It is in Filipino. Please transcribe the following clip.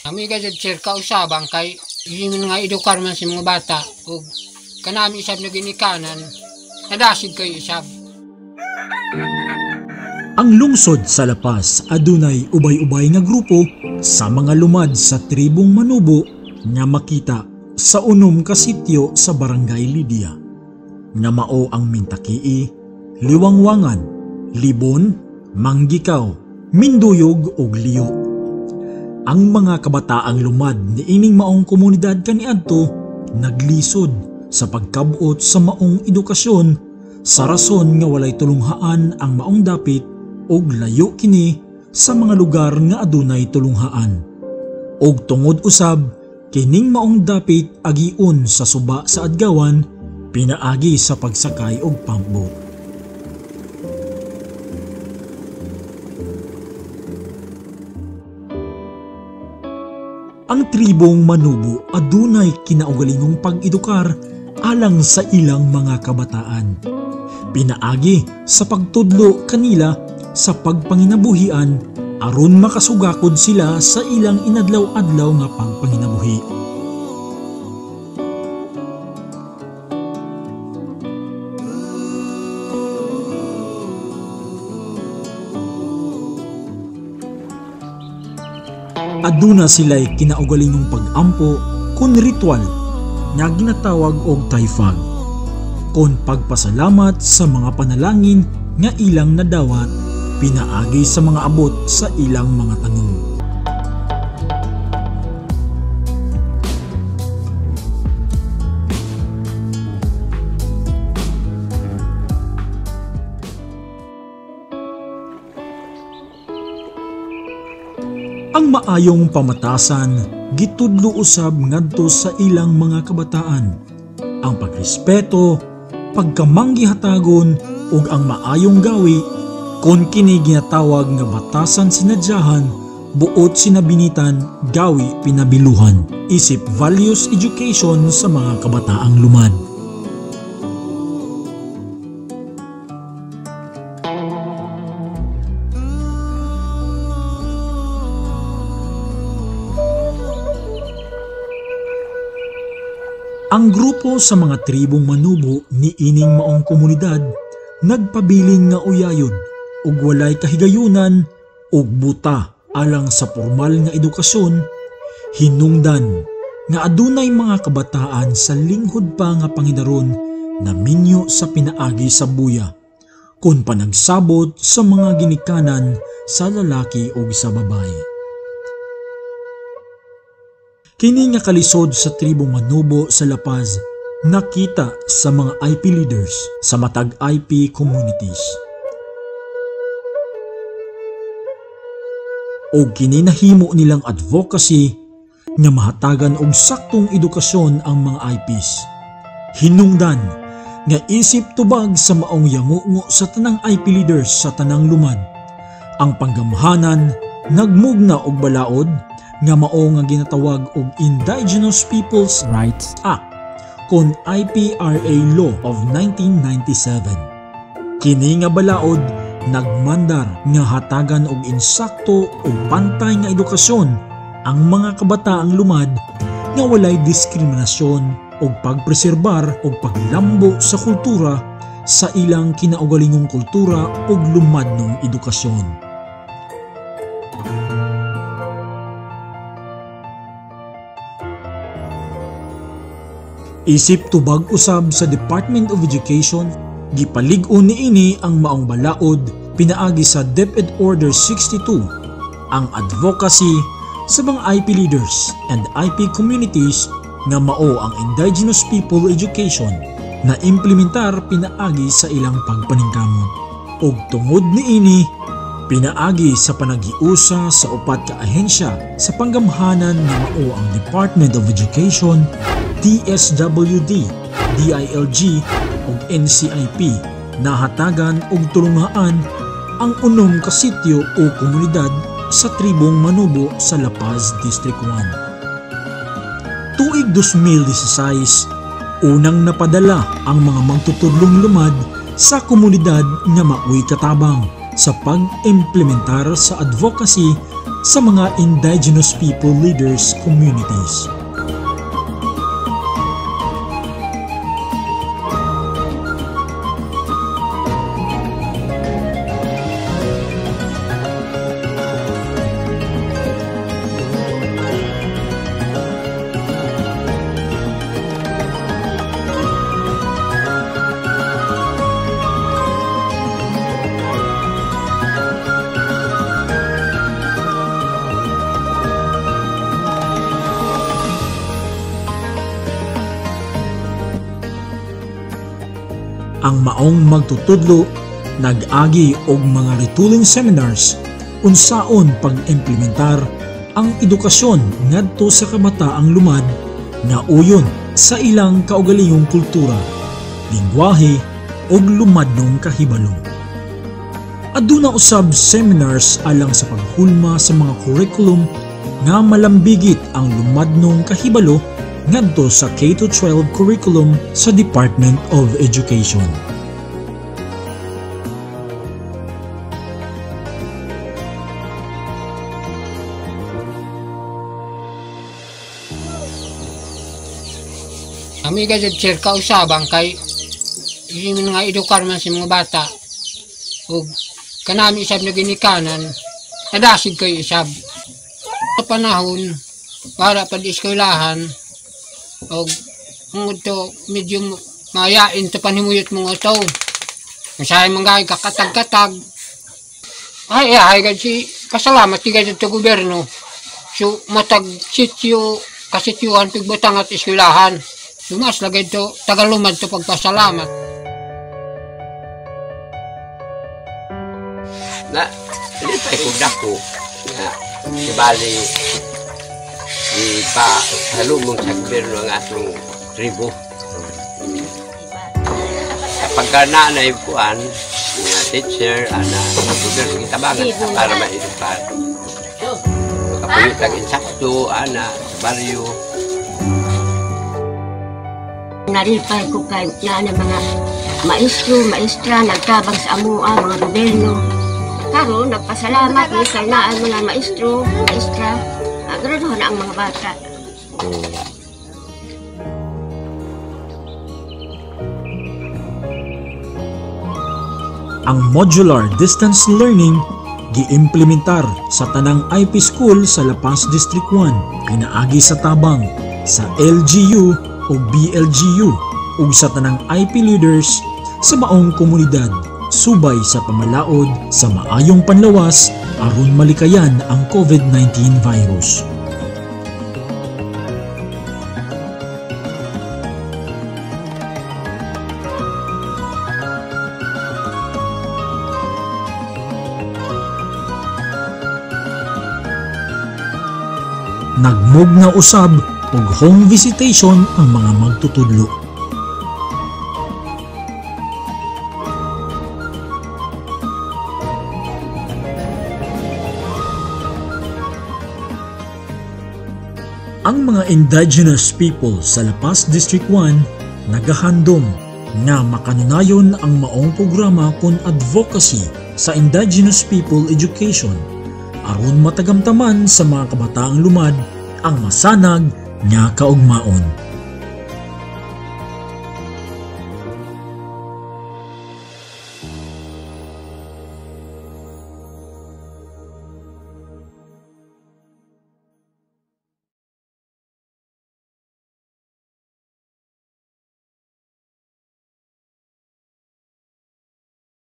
Kami gajud sir kausabang kay yun nga edukar man sa mga bata ug kanami isab na ginikanan nadasig kayo isab. Ang lungsod sa Lapas adunay ubay-ubay nga grupo sa mga lumad sa tribong Manubo nga makita sa unom ka sityo sa Barangay Lidia. Nga mao ang Mintakii, Liwangwangan, Libon, Manggikaw, Minduyog ug Liyo. Ang mga kabataang lumad ni ining maong komunidad kaniadto naglisod sa pagkabot sa maong edukasyon sa rason nga walay tulunghaan ang maong dapit og layo kini sa mga lugar nga adunay tulunghaan. Og tungod usab kining maong dapit agiun sa suba sa adgawan pinaagi sa pagsakay og pumpboat. Tribong Manubo adunay kinaugalingong pag-edukar alang sa ilang mga kabataan. Pinaagi sa pagtudlo kanila sa pagpanginabuhian aron makasugakod sila sa ilang inadlaw-adlaw nga pagpanginabuhi. Aduna sila'y kinaugalingong pag-ampo kun ritual nga ginatawag og taifag kon pagpasalamat sa mga panalangin nga ilang nadawat pinaagi sa mga abot sa ilang mga tanong. Ang maayong pamatasan gitudlo usab ngadto sa ilang mga kabataan. Ang pagrespeto, pagkamanggi-hatagon ug ang maayong gawi kon kini ginatawag nga batasan sinadyahan buot sinabinitan gawi pinabiluhan isip values education sa mga kabataang lumad. Ang grupo sa mga tribong manubo ni ining maong komunidad nagpabiling nga uyayon ug walay kahigayunan ug buta alang sa formal nga edukasyon hinungdan nga adunay mga kabataan sa linghod pa nga panginaron na minyo sa pinaagi sa buya kun panagsabot sa mga ginikanan sa lalaki ug sa babae. Kini nga kalisod sa tribong Manubo sa La Paz nakita sa mga IP leaders sa matag IP communities. O kini nahimo nilang advocacy nga mahatagan og saktong edukasyon ang mga IPs. Hinungdan nga isip tubag sa maong yangungo sa tanang IP leaders sa tanang lumad. Ang panggamhanan nagmugna og balaod nga mao nga ginatawag og Indigenous Peoples Rights Act kon IPRA Law of 1997. Kini nga balaod nagmandar nga hatagan og insakto ug pantay nga edukasyon ang mga kabataang lumad nga walay diskriminasyon ug pagpreserbar ug paglambo sa kultura sa ilang kinaugalingong kultura ug lumadnong edukasyon. Isip tubag usab sa Department of Education, gipalig-on niini ang maong balaod pinaagi sa DepEd Order 62, ang advocacy sa mga IP leaders and IP communities nga mao ang indigenous people education na implementar pinaagi sa ilang pagpaningkamot. Og tungod niini, pinaagi sa panagiusa sa upat ka ahensya sa panggamhanan nga mao ang Department of Education DSWD, DILG ug NCIP nahatagan og tulungaan ang unom ka sityo o komunidad sa tribong Manubo sa La Paz District 1. Tuig 2016, unang napadala ang mga magtutudlong lumad sa komunidad nga maoy katabang sa pag-implementar sa advocacy sa mga indigenous people leaders communities. Ang maong magtutudlo nag-agi og mga retooling seminars unsaon pag-implementar ang edukasyon ngadto sa kabataang lumad nga uyon sa ilang kaugalingong kultura, lingwahe ug lumadnong kahibalo. Aduna usab seminars alang sa paghulma sa mga curriculum nga malambigit ang lumadnong kahibalo ngadto sa K-12 curriculum sa Department of Education. Kami gadyo sir kausabang kay yung nga edukar man sa mga bata. O kanami isab na ginikanan, nadasig kayo isab. Sa panahon, para pa di eskwelahan, o kung ito medyo mayain to panimuyot mga ito. Masahay mga kakatag-katag. Ay, ay, ay, si pasalamat ti gadyo to gobyerno. So, matag sityo, kasityuhan, pigbutang at eskwelahan. Lumas lagay to, tagalumad to pagpasalamat. na lipay ko dako nga ibali di pa halumong sa gobyerno ang atong tribo. Kapag ka na na kuan nga teacher ana sa gobyerno gitabangan para maedukar makapuyot lang insakto ana sa baryo. Naripay ko kay na mga maestro, maestra, nagtabang sa amua, mga gobyerno. Karon nagpasalamat ni kay naa ang mga maestro, maestra, agraduhan na ang mga bata. Ang modular distance learning giimplementar sa tanang IP school sa La Paz District 1 pinaagi sa tabang sa LGU o BLGU ug sa tanang IP leaders sa maong komunidad subay sa pamalaod sa maayong panlawas aron malikayan ang COVID-19 virus. Nagmug na usab ug home visitation ang mga magtutudlo. Indigenous people sa La Paz District 1 nagahandom nga makanunayon ang maong programa kon advocacy sa indigenous people education aron matagamtaman sa mga kabataang lumad ang masanag nga kaugmaon.